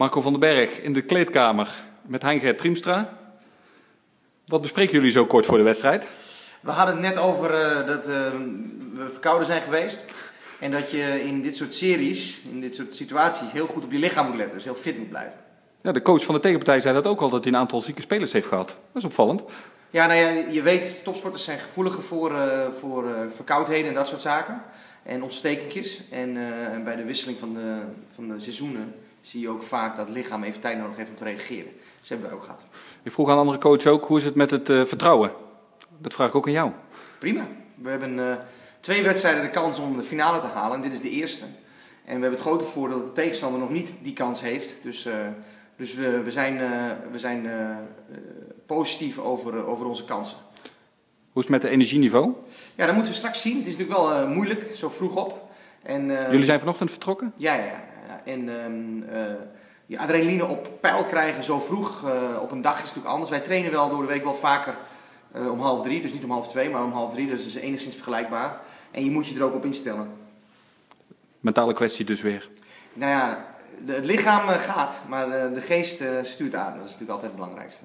Marco van den Berg in de kleedkamer met Heingert Triemstra. Wat bespreken jullie zo kort voor de wedstrijd? We hadden het net over uh, dat uh, we verkouden zijn geweest. En dat je in dit soort series, in dit soort situaties, heel goed op je lichaam moet letten. Dus heel fit moet blijven. Ja, de coach van de tegenpartij zei dat ook al, dat hij een aantal zieke spelers heeft gehad. Dat is opvallend. Ja, nou ja, je weet, topsporters zijn gevoeliger voor, uh, voor verkoudheden en dat soort zaken. En ontstekingjes. En, en bij de wisseling van de, van de seizoenen zie je ook vaak dat het lichaam even tijd nodig heeft om te reageren. Dat hebben wij ook gehad. Ik vroeg aan andere coach ook, hoe is het met het uh, vertrouwen? Dat vraag ik ook aan jou. Prima. We hebben uh, twee wedstrijden de kans om de finale te halen en dit is de eerste. En we hebben het grote voordeel dat de tegenstander nog niet die kans heeft. Dus, uh, dus we, we zijn, we zijn positief over, over onze kansen. Hoe is het met het energieniveau? Ja, dat moeten we straks zien. Het is natuurlijk wel moeilijk, zo vroeg op. En, Jullie zijn vanochtend vertrokken? Ja, ja, ja. En um, uh, je adrenaline op peil krijgen zo vroeg uh, op een dag is natuurlijk anders. Wij trainen wel door de week wel vaker uh, om half drie, dus niet om half twee, maar om half drie. Dus dat is enigszins vergelijkbaar. En je moet je er ook op instellen. Mentale kwestie dus weer? Nou ja, het lichaam gaat, maar de geest stuurt aan. Dat is natuurlijk altijd het belangrijkste.